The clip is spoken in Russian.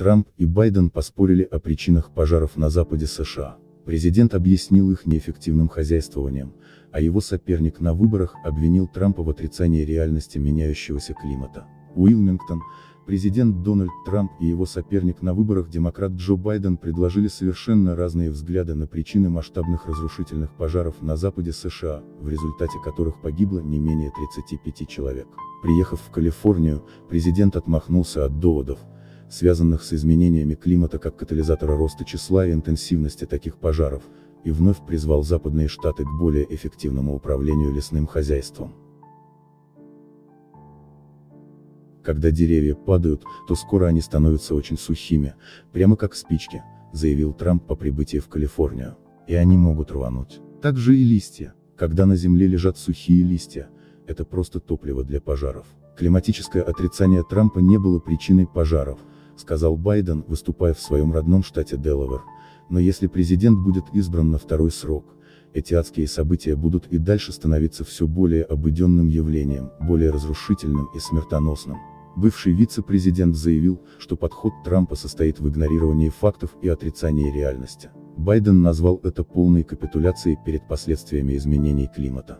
Трамп и Байден поспорили о причинах пожаров на западе США. Президент объяснил их неэффективным хозяйствованием, а его соперник на выборах обвинил Трампа в отрицании реальности меняющегося климата. Уилмингтон, президент Дональд Трамп и его соперник на выборах демократ Джо Байден предложили совершенно разные взгляды на причины масштабных разрушительных пожаров на западе США, в результате которых погибло не менее 35 человек. Приехав в Калифорнию, президент отмахнулся от доводов, связанных с изменениями климата как катализатора роста числа и интенсивности таких пожаров, и вновь призвал западные штаты к более эффективному управлению лесным хозяйством. Когда деревья падают, то скоро они становятся очень сухими, прямо как спички, заявил Трамп по прибытии в Калифорнию. И они могут рвануть. Также и листья. Когда на земле лежат сухие листья, это просто топливо для пожаров. Климатическое отрицание Трампа не было причиной пожаров, сказал Байден, выступая в своем родном штате Делавер. Но если президент будет избран на второй срок, эти адские события будут и дальше становиться все более обыденным явлением, более разрушительным и смертоносным. Бывший вице-президент заявил, что подход Трампа состоит в игнорировании фактов и отрицании реальности. Байден назвал это полной капитуляцией перед последствиями изменений климата.